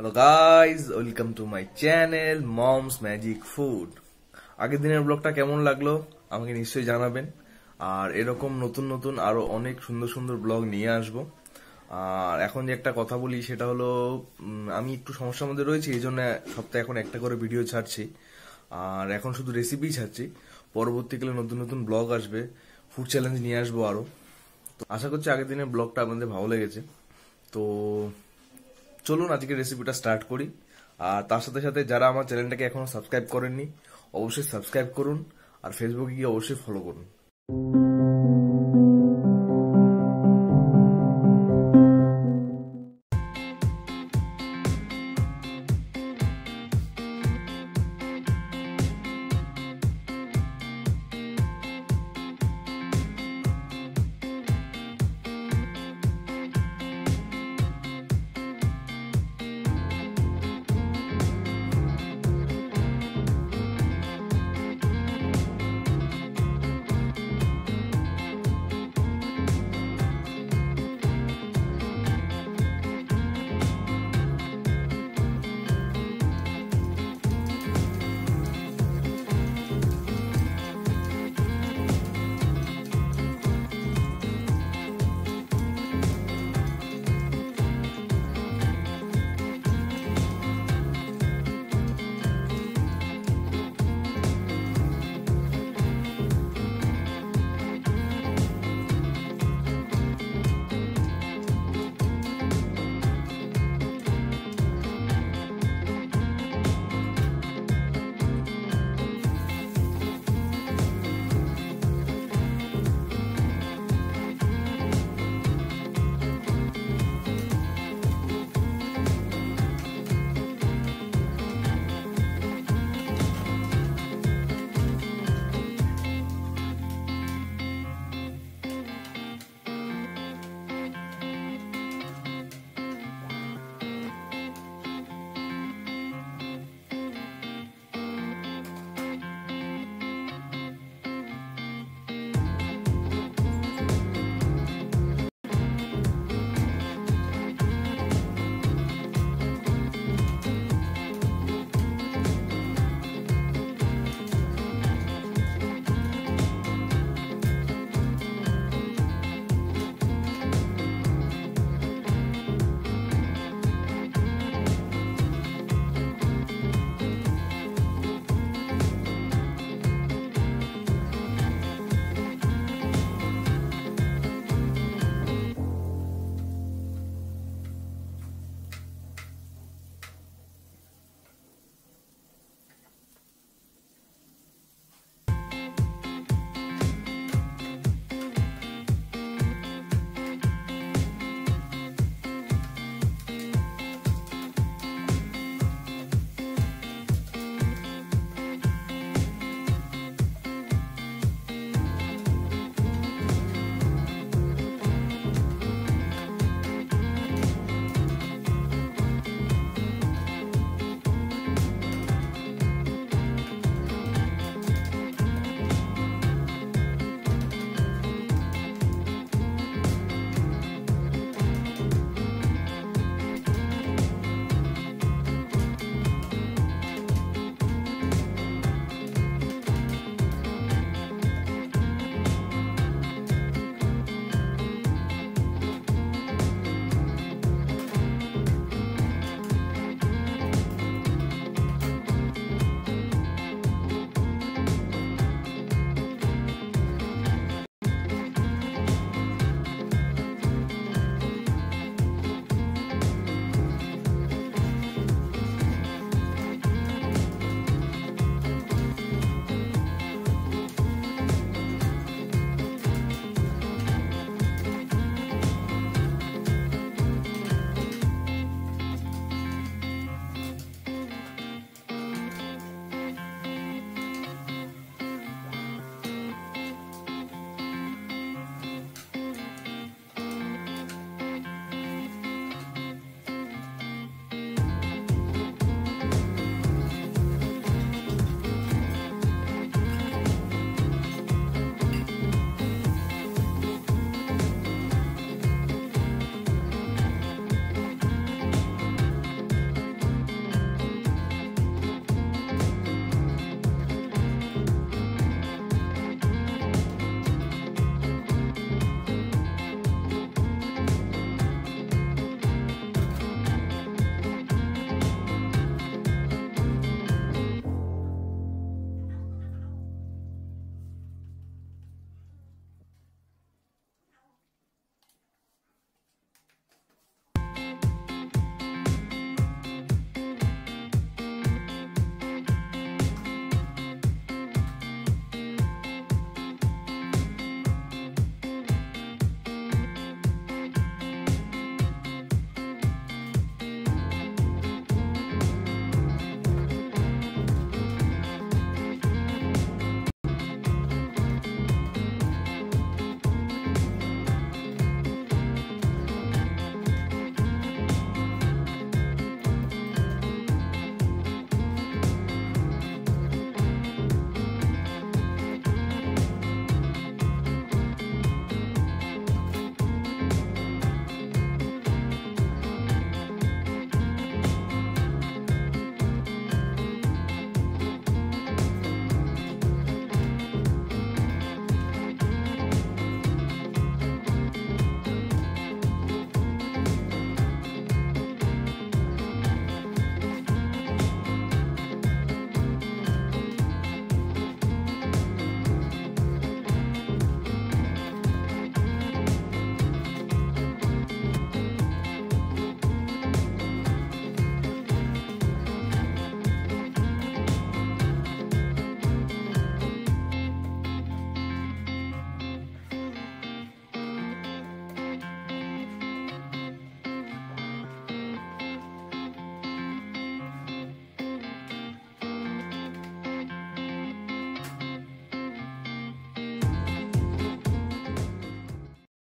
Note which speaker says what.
Speaker 1: Hello guys welcome to my channel moms magic food আগের দিনের ব্লগটা কেমন লাগল? আমাকে নিশ্চয়ই জানাবেন। আর এরকম নতুন নতুন আরও অনেক সুন্দর সুন্দর ব্লগ নিয়ে আসব। আর এখন যে একটা কথা বলি, সেটা হলো আমি একটু সমস্যার মধ্যে রয়েছি, এই জন্য সপ্তাহে এখন একটা করে ভিডিও ছাড়ছি। আর এখন শুধু রেসিপি ছাড়ছি। পরবর্তীকালে নতুন নতুন ব্লগ আসবে ফুড চ্যালেঞ্জ নিয়ে আসব আরও। তো আশা করছি আগের দিনের ব্লগটা আপনাদের ভালো লেগেছে। তো চলুন আজকে রেসিপিটা স্টার্ট করি। আর তার সাথে সাথে যারা আমার চ্যানেলটাকে এখনও সাবস্ক্রাইব করেননি, অবশ্যই সাবস্ক্রাইব করুন আর ফেসবুকে গিয়ে অবশ্যই ফলো করুন।